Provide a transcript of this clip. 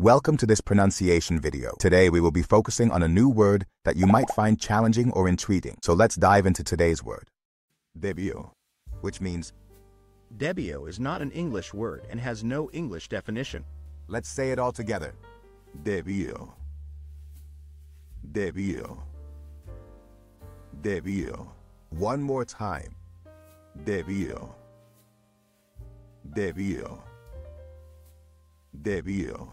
Welcome to this pronunciation video. Today we will be focusing on a new word that you might find challenging or intriguing. So let's dive into today's word. Debió, which means Debió is not an English word and has no English definition. Let's say it all together. Debió. Debió. Debió. One more time. Debió. Debió. Debió.